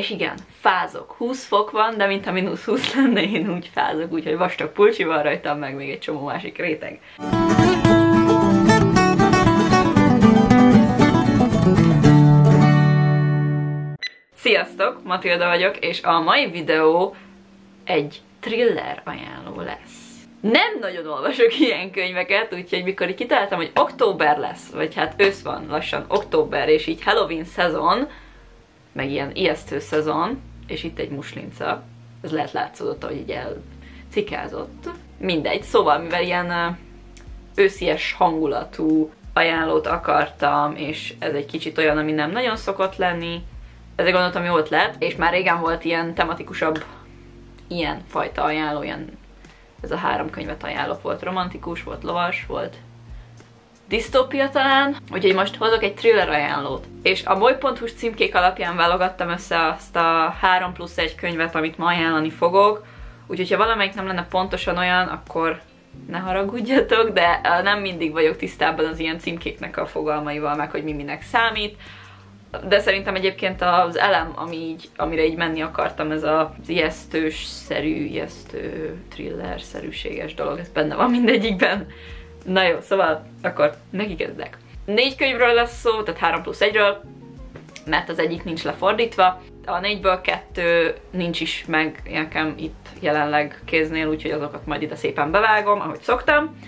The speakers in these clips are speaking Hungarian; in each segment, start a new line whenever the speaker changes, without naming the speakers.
És igen, fázok. 20 fok van, de mintha mínusz 20 lenne, én úgy fázok, úgyhogy vastag pulcsi van rajtam, meg még egy csomó másik réteg. Sziasztok, Matilda vagyok, és a mai videó egy thriller ajánló lesz. Nem nagyon olvasok ilyen könyveket, úgyhogy mikor kitaláltam, hogy október lesz, vagy hát ősz van lassan október, és így Halloween szezon, meg ilyen ijesztő szezon, és itt egy muslinca, ez lehet látszódott, hogy így elcikázott. Mindegy, szóval mivel ilyen őszies hangulatú ajánlót akartam, és ez egy kicsit olyan, ami nem nagyon szokott lenni, ezért gondoltam, jó ötlet, és már régen volt ilyen tematikusabb ilyen fajta ajánló, ilyen ez a három könyvet ajánlok volt, romantikus, volt lovas, volt disztópia talán, úgyhogy most hozok egy thriller ajánlót. És a bolyhu címkék alapján válogattam össze azt a 3 plusz 1 könyvet, amit ma ajánlani fogok, úgyhogy ha valamelyik nem lenne pontosan olyan, akkor ne haragudjatok, de nem mindig vagyok tisztában az ilyen címkéknek a fogalmaival, meg hogy mi minek számít de szerintem egyébként az elem, ami így, amire így menni akartam, ez az ijesztős-szerű, ijesztő, thriller-szerűséges dolog, ez benne van mindegyikben. Na jó, szóval akkor neki. Négy könyvről lesz szó, tehát 3 plusz 1-ről, mert az egyik nincs lefordítva. A négyből kettő nincs is meg nekem itt jelenleg kéznél, úgyhogy azokat majd ide szépen bevágom, ahogy szoktam.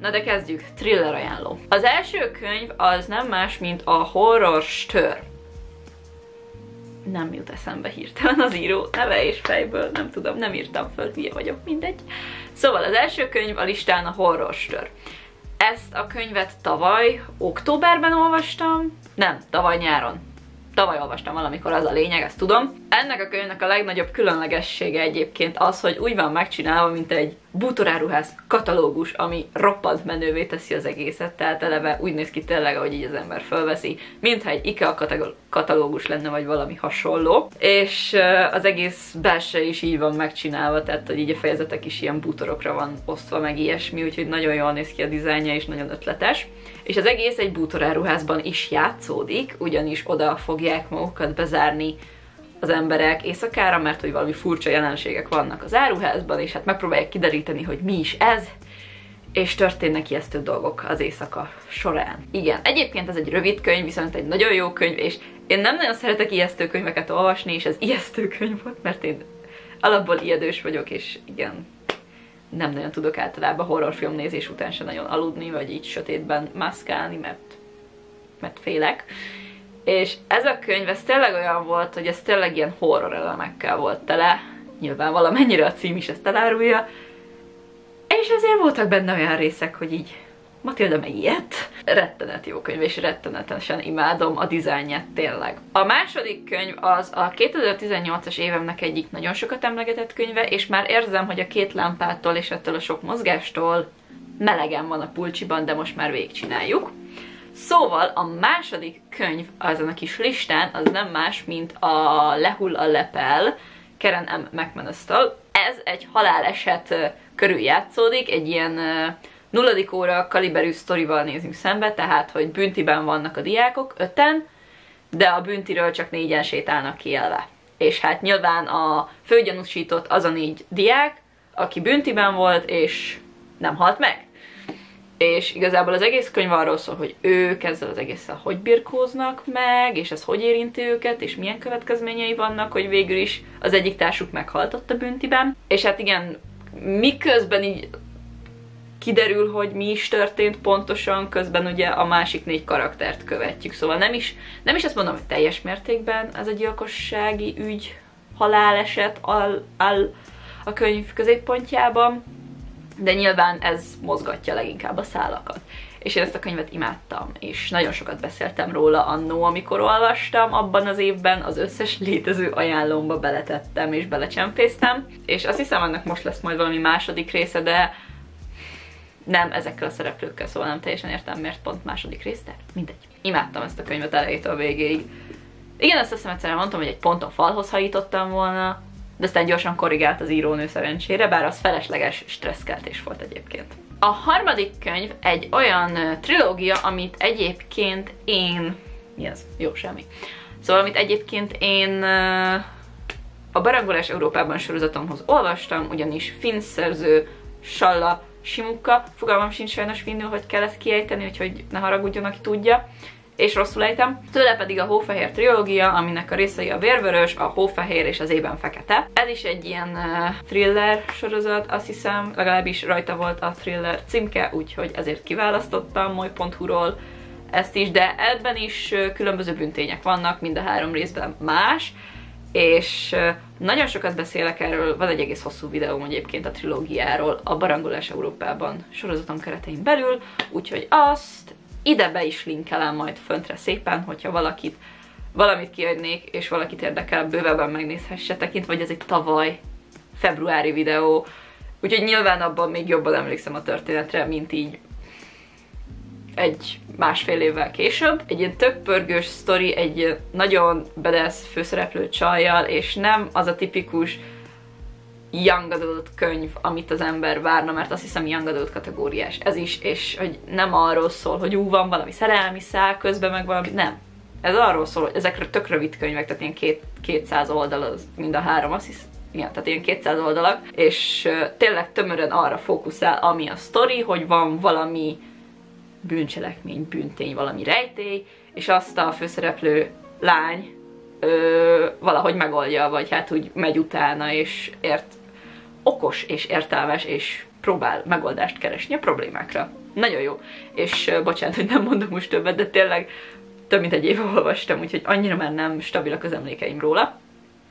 Na de kezdjük, thriller ajánló. Az első könyv az nem más, mint a Horror Stör. Nem jut eszembe hirtelen az író neve és fejből, nem tudom, nem írtam föl, hülye vagyok, mindegy. Szóval az első könyv a listán a Horror Stör. Ezt a könyvet tavaly októberben olvastam, nem, tavaly nyáron, tavaly olvastam valamikor, az a lényeg, ezt tudom. Ennek a könyvnek a legnagyobb különlegessége egyébként az, hogy úgy van megcsinálva, mint egy bútoráruház katalógus, ami roppant menővé teszi az egészet, tehát eleve úgy néz ki tényleg, ahogy így az ember fölveszi, mintha egy IKEA katalógus lenne, vagy valami hasonló. És az egész belső is így van megcsinálva, tehát hogy így a fejezetek is ilyen bútorokra van osztva, meg ilyesmi, úgyhogy nagyon jól néz ki a dizájnja, és nagyon ötletes. És az egész egy bútoráruházban is játszódik, ugyanis oda fogják magukat bezárni az emberek éjszakára, mert hogy valami furcsa jelenségek vannak az áruházban, és hát megpróbálják kideríteni, hogy mi is ez, és történnek ijesztő dolgok az éjszaka során. Igen, egyébként ez egy rövid könyv, viszont egy nagyon jó könyv, és én nem nagyon szeretek ijesztő könyveket olvasni, és ez ijesztő könyv volt, mert én alapból ijedős vagyok, és igen, nem nagyon tudok általában horrorfilm nézés után se nagyon aludni, vagy így sötétben mászkálni, mert, mert félek. És ez a könyv, ez tényleg olyan volt, hogy ez tényleg ilyen horror elemekkel volt tele, nyilván valamennyire a cím is ezt elárulja, és azért voltak benne olyan részek, hogy így Matilda meg ilyet. Rettenet jó könyv, és rettenetesen imádom a dizájnját tényleg. A második könyv az a 2018-as évemnek egyik nagyon sokat emlegetett könyve, és már érzem, hogy a két lámpától és ettől a sok mozgástól melegen van a pulcsiban, de most már végigcsináljuk. Szóval a második könyv azon a kis listán az nem más, mint a Lehull a lepel, Karen M. mcmanus Ez egy haláleset körül játszódik, egy ilyen nulladik óra kaliberű sztorival nézünk szembe, tehát, hogy büntiben vannak a diákok, öten, de a büntiről csak négyen sétálnak kielve. És hát nyilván a főgyanúsított az a négy diák, aki büntiben volt, és nem halt meg és igazából az egész könyv arról szól, hogy ők ezzel az egészen hogy birkóznak meg, és ez hogy érinti őket, és milyen következményei vannak, hogy végül is az egyik társuk meghalt ott a büntiben. És hát igen, miközben így kiderül, hogy mi is történt pontosan, közben ugye a másik négy karaktert követjük. Szóval nem is, nem is azt mondom, hogy teljes mértékben ez a gyilkossági ügy, haláleset áll, áll a könyv középpontjában, de nyilván ez mozgatja leginkább a szálakat. És én ezt a könyvet imádtam, és nagyon sokat beszéltem róla annó, amikor olvastam, abban az évben az összes létező ajánlómba beletettem és belecsempésztem, és azt hiszem, annak most lesz majd valami második része, de nem ezekkel a szereplőkkel, szóval nem teljesen értem, miért pont második rész, de mindegy. Imádtam ezt a könyvet elejétől végéig. Igen, azt hiszem egyszerűen mondtam, hogy egy ponton falhoz hajítottam volna, de aztán gyorsan korrigált az írónő szerencsére, bár az felesleges stresszkeltés volt egyébként. A harmadik könyv egy olyan trilógia, amit egyébként én... Mi ez? Jó, semmi. Szóval, amit egyébként én a Barangolás Európában sorozatomhoz olvastam, ugyanis finn szerző Salla Simuka, fogalmam sincs sajnos finnül, hogy kell ezt kiejteni, úgyhogy ne haragudjon, aki tudja, és rosszul ejtem. Tőle pedig a Hófehér trilógia, aminek a részei a Vérvörös, a Hófehér és az Ében Fekete. Ez is egy ilyen uh, thriller sorozat, azt hiszem, legalábbis rajta volt a thriller címke, úgyhogy ezért kiválasztottam moly.hu-ról ezt is, de ebben is uh, különböző büntények vannak, mind a három részben más, és nagyon sokat beszélek erről, van egy egész hosszú videóm egyébként a trilógiáról a Barangolás Európában sorozatom keretein belül, úgyhogy azt ide be is linkelem majd föntre szépen, hogyha valakit valamit kiadnék, és valakit érdekel, bővebben megnézhesse tekint, vagy ez egy tavaly februári videó, úgyhogy nyilván abban még jobban emlékszem a történetre, mint így egy másfél évvel később. Egy ilyen tök pörgős sztori, egy nagyon bedesz főszereplő csajjal, és nem az a tipikus young adult könyv, amit az ember várna, mert azt hiszem young adult kategóriás ez is, és hogy nem arról szól, hogy ú, van valami szerelmi szál közben, meg valami, nem. Ez arról szól, hogy ezekre tök rövid könyvek, tehát ilyen két, 200 oldal az mind a három, azt hiszem, igen, tehát ilyen 200 oldalak, és tényleg tömören arra fókuszál, ami a sztori, hogy van valami bűncselekmény, bűntény, valami rejtély, és azt a főszereplő lány ö, valahogy megoldja, vagy hát úgy megy utána, és ért okos és értelmes, és próbál megoldást keresni a problémákra. Nagyon jó. És bocsánat, hogy nem mondok most többet, de tényleg több mint egy éve olvastam, úgyhogy annyira már nem stabilak az emlékeim róla.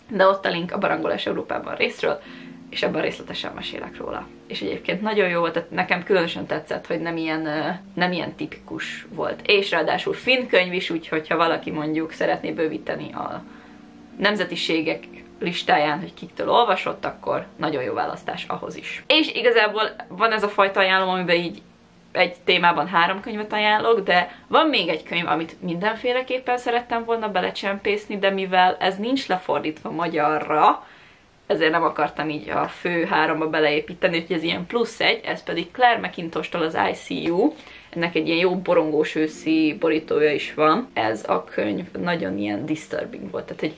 De ott a link a Barangolás Európában részről, és ebben részletesen mesélek róla. És egyébként nagyon jó volt, tehát nekem különösen tetszett, hogy nem ilyen, nem ilyen tipikus volt. És ráadásul finn könyv is, úgyhogy ha valaki mondjuk szeretné bővíteni a nemzetiségek listáján, hogy kiktől olvasott, akkor nagyon jó választás ahhoz is. És igazából van ez a fajta ajánlom, amiben így egy témában három könyvet ajánlok, de van még egy könyv, amit mindenféleképpen szerettem volna belecsempészni, de mivel ez nincs lefordítva magyarra, ezért nem akartam így a fő háromba beleépíteni, hogy ez ilyen plusz egy, ez pedig Claire McIntosh-tól az ICU, ennek egy ilyen jó borongós őszi borítója is van. Ez a könyv nagyon ilyen disturbing volt, tehát egy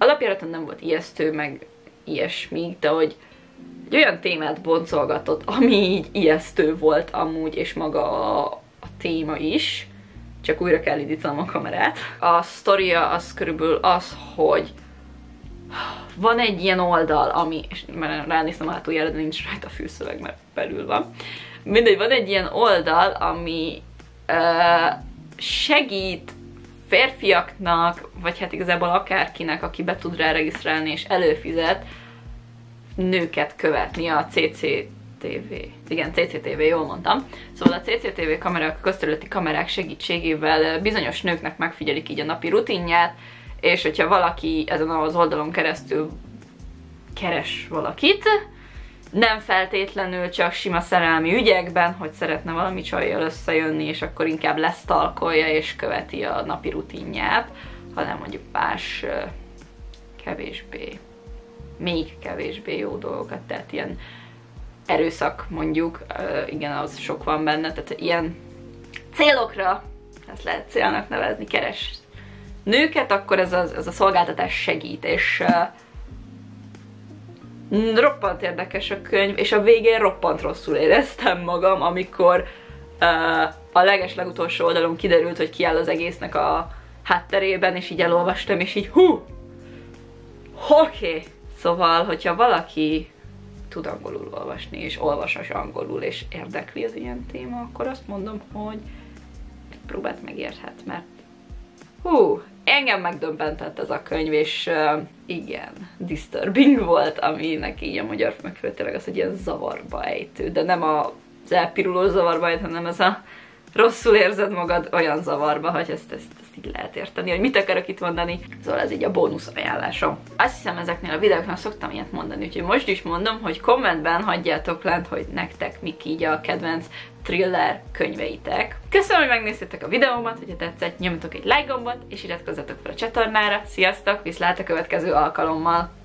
alapjáraton nem volt ijesztő, meg ilyesmi, de hogy egy olyan témát boncolgatott, ami így ijesztő volt amúgy, és maga a, a téma is, csak újra kell indítanom a kamerát. A sztoria az körülbelül az, hogy van egy ilyen oldal, ami, és már ránéztem a hátuljára, de nincs rajta a fűszöveg, mert belül van. Mindegy, van egy ilyen oldal, ami uh, segít férfiaknak, vagy hát igazából akárkinek, aki be tud rá regisztrálni és előfizet, nőket követni a CCTV. Igen, CCTV, jól mondtam. Szóval a CCTV kamerák, a közterületi kamerák segítségével bizonyos nőknek megfigyelik így a napi rutinját, és hogyha valaki ezen az oldalon keresztül keres valakit, nem feltétlenül csak sima szerelmi ügyekben, hogy szeretne valami csajjal összejönni, és akkor inkább lesztalkolja és követi a napi rutinját, hanem mondjuk más kevésbé, még kevésbé jó dolgokat, tehát ilyen erőszak mondjuk, igen, az sok van benne, tehát ilyen célokra, ezt lehet célnak nevezni, keres nőket, akkor ez a, ez a szolgáltatás segít, és roppant érdekes a könyv, és a végén roppant rosszul éreztem magam, amikor uh, a leges legutolsó oldalon kiderült, hogy ki áll az egésznek a hátterében, és így elolvastam, és így hú, oké. Okay. Szóval, hogyha valaki tud angolul olvasni, és olvasas angolul, és érdekli az ilyen téma, akkor azt mondom, hogy próbát megérhet, mert hú, engem megdöbbentett ez a könyv, és uh, igen, disturbing volt, aminek így a magyar megfelelő az, hogy ilyen zavarba ejtő, de nem az elpiruló zavarba ejtő, hanem ez a rosszul érzed magad olyan zavarba, hogy ezt, ezt, ezt így lehet érteni, hogy mit akarok itt mondani. Szóval ez így a bónusz ajánlásom. Azt hiszem ezeknél a videóknál szoktam ilyet mondani, úgyhogy most is mondom, hogy kommentben hagyjátok lent, hogy nektek mik így a kedvenc thriller könyveitek. Köszönöm, hogy megnéztétek a videómat, hogyha tetszett, nyomjatok egy like gombot, és iratkozzatok fel a csatornára. Sziasztok, viszlát a következő alkalommal!